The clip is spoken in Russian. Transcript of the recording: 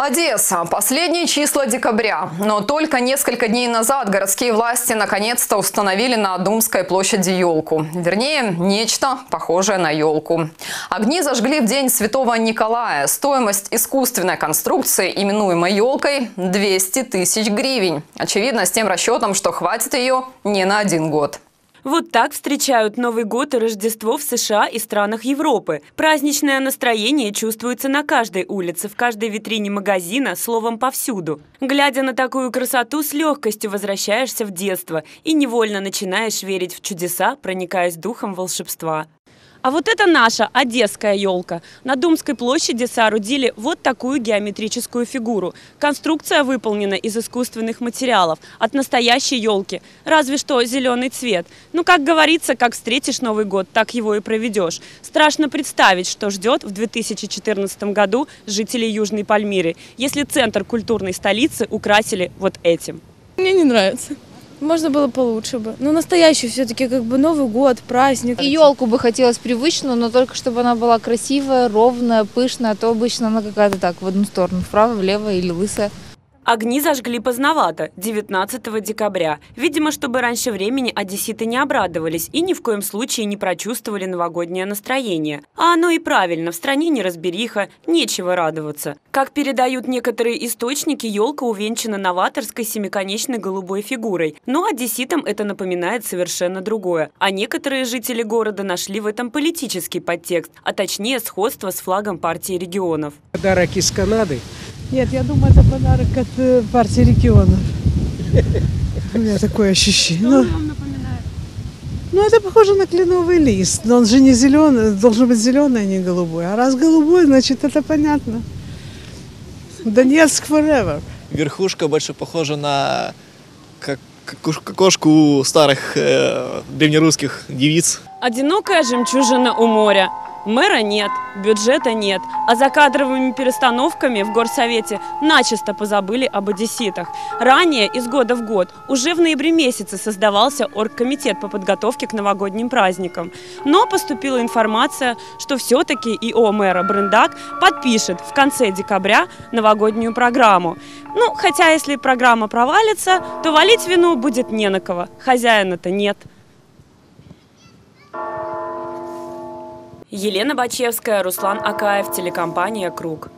Одесса. Последние числа декабря. Но только несколько дней назад городские власти наконец-то установили на Думской площади елку. Вернее, нечто похожее на елку. Огни зажгли в день Святого Николая. Стоимость искусственной конструкции, именуемой елкой, 200 тысяч гривен. Очевидно, с тем расчетом, что хватит ее не на один год. Вот так встречают Новый год и Рождество в США и странах Европы. Праздничное настроение чувствуется на каждой улице, в каждой витрине магазина, словом, повсюду. Глядя на такую красоту, с легкостью возвращаешься в детство и невольно начинаешь верить в чудеса, проникаясь духом волшебства. А вот это наша одесская елка. На Думской площади соорудили вот такую геометрическую фигуру. Конструкция выполнена из искусственных материалов. От настоящей елки. Разве что зеленый цвет. Ну, как говорится, как встретишь Новый год, так его и проведешь. Страшно представить, что ждет в 2014 году жителей Южной Пальмиры, если центр культурной столицы украсили вот этим. Мне не нравится. Можно было получше бы. Но настоящий все-таки как бы Новый год, праздник. И елку бы хотелось привычную, но только чтобы она была красивая, ровная, пышная, а то обычно она какая-то так в одну сторону, вправо, влево или лысая. Огни зажгли поздновато, 19 декабря. Видимо, чтобы раньше времени одесситы не обрадовались и ни в коем случае не прочувствовали новогоднее настроение. А оно и правильно, в стране неразбериха, нечего радоваться. Как передают некоторые источники, елка увенчана новаторской семиконечной голубой фигурой. Но одесситам это напоминает совершенно другое. А некоторые жители города нашли в этом политический подтекст, а точнее сходство с флагом партии регионов. Подарок из Канады нет, я думаю, это подарок от э, партии регионов. У меня такое ощущение. Что он вам напоминает? Ну, это похоже на кленовый лист, но он же не зеленый, должен быть зеленый, а не голубой. А раз голубой, значит, это понятно. Донецк forever. Верхушка больше похожа на как кошку старых э, древнерусских девиц. Одинокая жемчужина у моря. Мэра нет, бюджета нет, а за кадровыми перестановками в горсовете начисто позабыли об одесситах. Ранее, из года в год, уже в ноябре месяце создавался оргкомитет по подготовке к новогодним праздникам. Но поступила информация, что все-таки ИО мэра Брендак подпишет в конце декабря новогоднюю программу. Ну, хотя если программа провалится, то валить вину будет не на кого, хозяина-то нет. Елена Бачевская, Руслан Акаев, телекомпания «Круг».